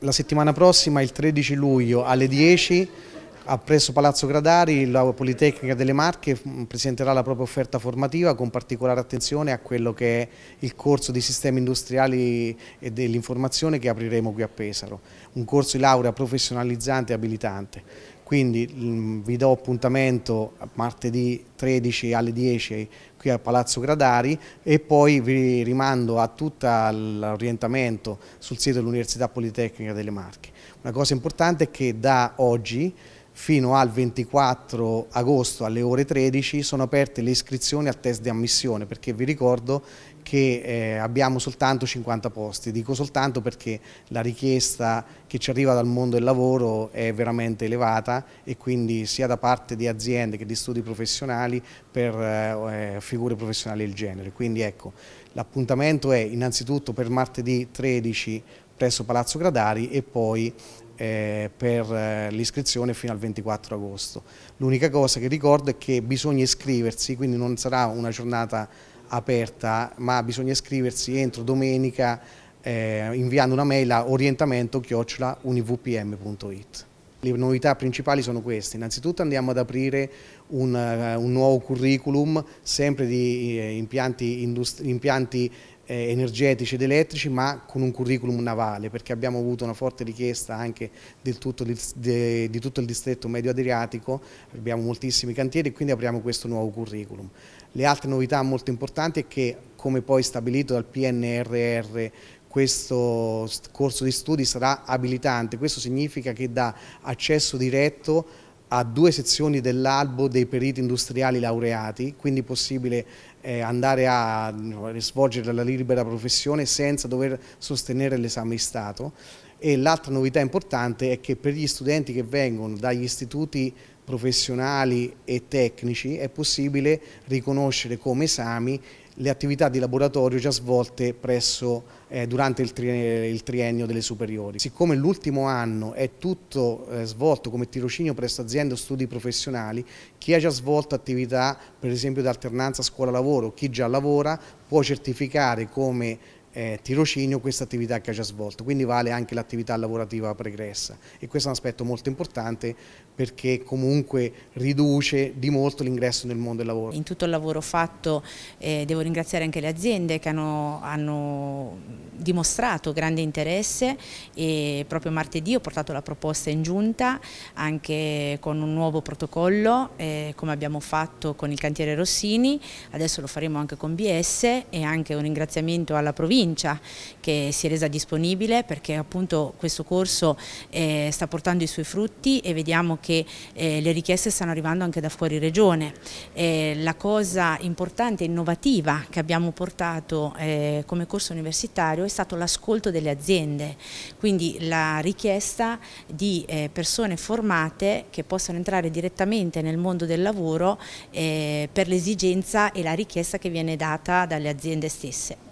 La settimana prossima, il 13 luglio alle 10, presso Palazzo Gradari, la Politecnica delle Marche presenterà la propria offerta formativa con particolare attenzione a quello che è il corso di sistemi industriali e dell'informazione che apriremo qui a Pesaro, un corso di laurea professionalizzante e abilitante. Quindi mm, vi do appuntamento martedì 13 alle 10 qui a Palazzo Gradari e poi vi rimando a tutto l'orientamento sul sito dell'Università Politecnica delle Marche. Una cosa importante è che da oggi fino al 24 agosto alle ore 13 sono aperte le iscrizioni al test di ammissione perché vi ricordo che eh, abbiamo soltanto 50 posti, dico soltanto perché la richiesta che ci arriva dal mondo del lavoro è veramente elevata e quindi sia da parte di aziende che di studi professionali per eh, eh figure professionali del genere. Quindi ecco, l'appuntamento è innanzitutto per martedì 13 presso Palazzo Gradari e poi eh, per eh, l'iscrizione fino al 24 agosto. L'unica cosa che ricordo è che bisogna iscriversi, quindi non sarà una giornata aperta, ma bisogna iscriversi entro domenica eh, inviando una mail a orientamento-univpm.it. Le novità principali sono queste, innanzitutto andiamo ad aprire un, uh, un nuovo curriculum sempre di uh, impianti, impianti eh, energetici ed elettrici ma con un curriculum navale perché abbiamo avuto una forte richiesta anche tutto, di, di tutto il distretto medio adriatico, abbiamo moltissimi cantieri e quindi apriamo questo nuovo curriculum. Le altre novità molto importanti è che come poi stabilito dal PNRR questo corso di studi sarà abilitante, questo significa che dà accesso diretto a due sezioni dell'albo dei periti industriali laureati, quindi è possibile eh, andare a svolgere la libera professione senza dover sostenere l'esame di Stato. E l'altra novità importante è che per gli studenti che vengono dagli istituti professionali e tecnici è possibile riconoscere come esami le attività di laboratorio già svolte presso, eh, durante il, tri il, triennio delle superiori. Siccome l'ultimo anno è tutto eh, svolto come tirocinio presso aziende o studi professionali, chi ha già svolto attività per esempio di alternanza scuola-lavoro, chi già lavora può certificare come eh, tirocinio questa attività che ha già svolto, quindi vale anche l'attività lavorativa pregressa e questo è un aspetto molto importante perché comunque riduce di molto l'ingresso nel mondo del lavoro. In tutto il lavoro fatto eh, devo ringraziare anche le aziende che hanno, hanno, dimostrato grande interesse e proprio martedì ho portato la proposta in giunta anche con un nuovo protocollo eh, come abbiamo fatto con il cantiere Rossini, adesso lo faremo anche con BS e anche un ringraziamento alla provincia che si è resa disponibile perché appunto questo corso eh, sta portando i suoi frutti e vediamo che eh, le richieste stanno arrivando anche da fuori regione. Eh, la cosa importante e innovativa che abbiamo portato eh, come corso universitario è stato l'ascolto delle aziende, quindi la richiesta di eh, persone formate che possano entrare direttamente nel mondo del lavoro eh, per l'esigenza e la richiesta che viene data dalle aziende stesse.